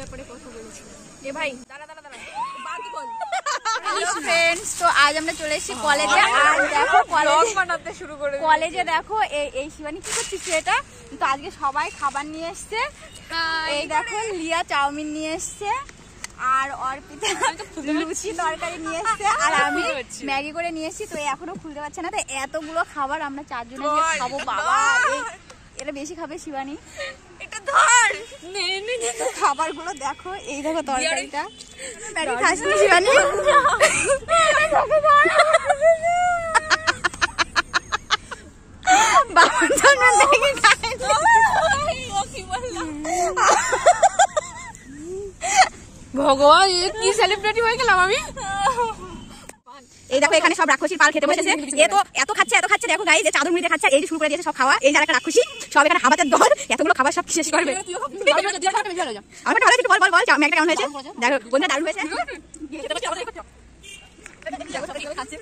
ব্যাপারে কথা বলেছিলাম এ ভাই দাঁড়া দাঁড়া দাঁড়া। বাকি বল? ফ্রেন্ডস তো আজ আমরা চলে এসেছি কলেজে। আর দেখো কলেজে বানাতে শুরু করে কলেজে দেখো এই এই শিবানী কি করছিস এটা? তো আজকে সবাই খাবার নিয়ে এসছে। এই দেখো লিয়া চাউমিন নিয়ে এসছে। আর অর্পিতা লুচি তরকারি নিয়ে এসছে। আর আমি ম্যাগি করে নিয়ে এসেছি তো এখনও খুলতে পারছে না। তো এতগুলো খাবার আমরা চারজনে খাব বাবা। এটা বেশি খাবে শিবানী। এটা ধর। নে নে। খাবারগুলো দেখো এই দেখো তরকারিটা। শিবানী? ভগবান কি সেলিব্রিটি হয়ে গেলাম আমি? এই দেখো এখানে সব রাক্ষসীর পাল খেতে বসেছে। এ তো এত খাচ্ছে এত খাচ্ছে। দেখো গাই যে চাদর মুড়ি দিয়ে খাচ্ছে এই যে শুরু করে দিয়েছে সব খাওয়া। এই যে একটা রাক্ষসী সব এখানে হাবাতের দল। এতগুলো খাবার সব শেষ করবে। আমার ভালো বল বল বল। একটা কেমন হয়েছে? দেখো বন্ধুরা দারুণ হয়েছে। খাচ্ছে।